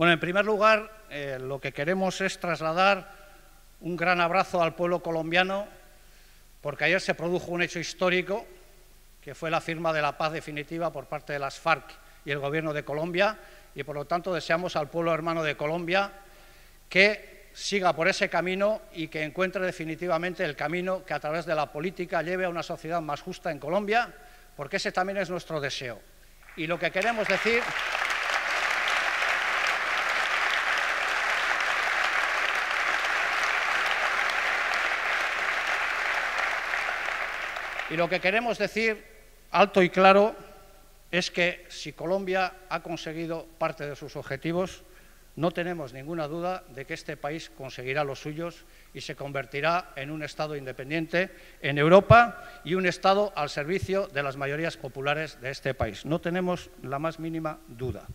Bueno, en primer lugar, eh, lo que queremos es trasladar un gran abrazo al pueblo colombiano, porque ayer se produjo un hecho histórico, que fue la firma de la paz definitiva por parte de las FARC y el Gobierno de Colombia, y por lo tanto deseamos al pueblo hermano de Colombia que siga por ese camino y que encuentre definitivamente el camino que a través de la política lleve a una sociedad más justa en Colombia, porque ese también es nuestro deseo. Y lo que queremos decir... Y lo que queremos decir alto y claro es que si Colombia ha conseguido parte de sus objetivos, no tenemos ninguna duda de que este país conseguirá los suyos y se convertirá en un Estado independiente en Europa y un Estado al servicio de las mayorías populares de este país. No tenemos la más mínima duda.